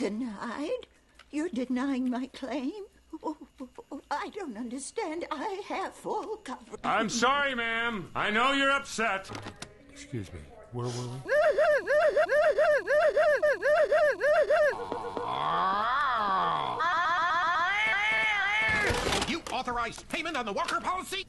Denied? You're denying my claim? Oh, I don't understand. I have full coverage. I'm sorry, ma'am. I know you're upset. Excuse me. Where were we? Ah. You authorized payment on the Walker policy?